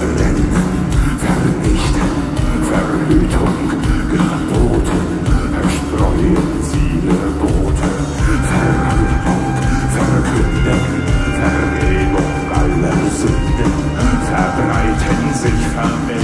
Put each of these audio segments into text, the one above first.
denn verdichte Verhütung geboten, verstreuen Ziele Bote, Verhütung verkünden, Vergebung aller Sünden, verbreiten sich vermehrt.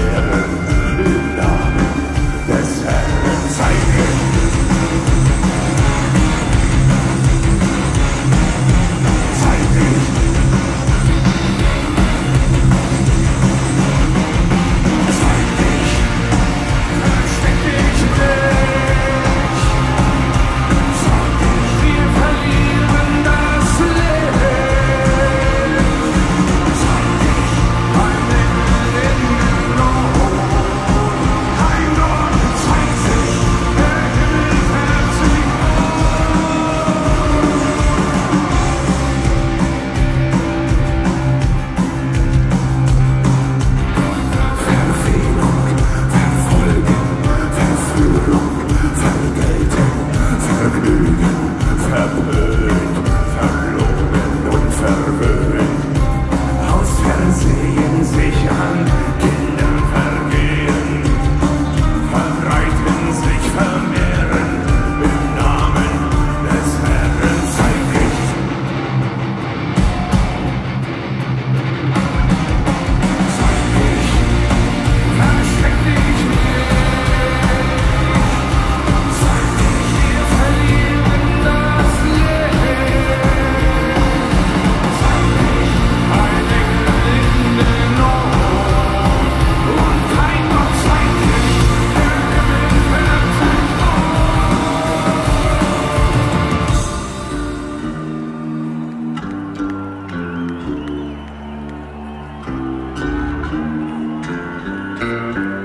Mm-hmm.